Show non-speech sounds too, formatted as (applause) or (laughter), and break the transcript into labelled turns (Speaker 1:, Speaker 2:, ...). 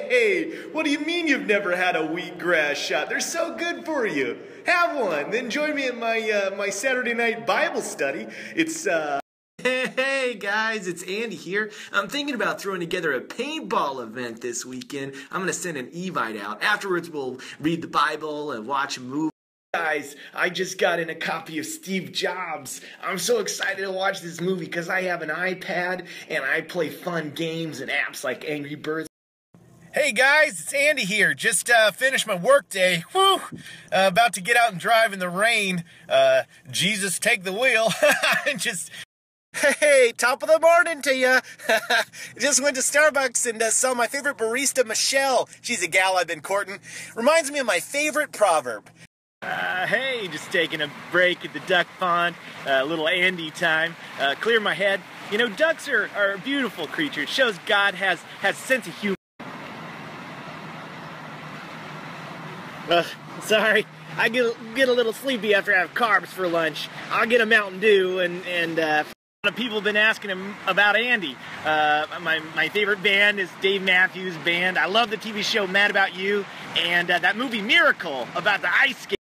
Speaker 1: Hey, what do you mean you've never had a wheatgrass shot? They're so good for you. Have one. Then join me at my uh, my Saturday night Bible study. It's uh (laughs)
Speaker 2: Hey guys, it's Andy here. I'm thinking about throwing together a paintball event this weekend. I'm going to send an Evite out. Afterwards, we'll read the Bible and watch a movie.
Speaker 1: Guys, I just got in a copy of Steve Jobs. I'm so excited to watch this movie because I have an iPad and I play fun games and apps like Angry Birds. Hey guys, it's Andy here. Just uh, finished my workday. Whew! Uh, about to get out and drive in the rain. Uh, Jesus, take the wheel. (laughs) just Hey, top of the morning to you. (laughs) Just went to Starbucks and uh, saw my favorite barista, Michelle. She's a gal I've been courting. Reminds me of my favorite proverb. Uh, hey, just taking a break at the duck pond. A uh, little Andy time. Clear my head. You know, ducks are, are beautiful creatures. Shows God has has a sense of humor. Uh, sorry, I get get a little sleepy after I have carbs for lunch. I'll get a Mountain Dew and and. Uh, a lot of people have been asking him about Andy. Uh, my, my favorite band is Dave Matthews Band. I love the TV show Mad About You and uh, that movie Miracle about the ice skate.